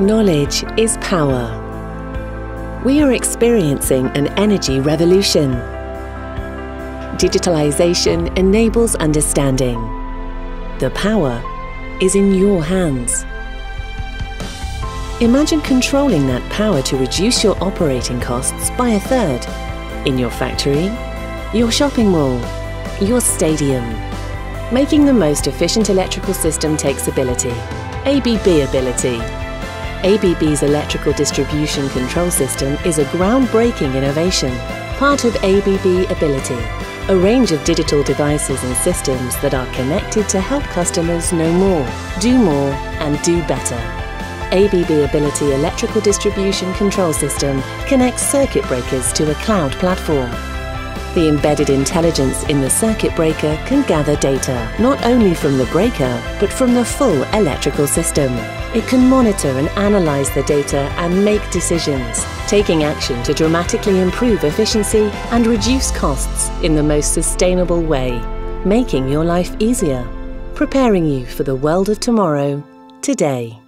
Knowledge is power. We are experiencing an energy revolution. Digitalization enables understanding. The power is in your hands. Imagine controlling that power to reduce your operating costs by a third in your factory, your shopping mall, your stadium. Making the most efficient electrical system takes ability. ABB Ability ABB's electrical distribution control system is a groundbreaking innovation, part of ABB Ability, a range of digital devices and systems that are connected to help customers know more, do more and do better. ABB Ability Electrical Distribution Control System connects circuit breakers to a cloud platform the embedded intelligence in the circuit breaker can gather data, not only from the breaker, but from the full electrical system. It can monitor and analyze the data and make decisions, taking action to dramatically improve efficiency and reduce costs in the most sustainable way, making your life easier, preparing you for the world of tomorrow, today.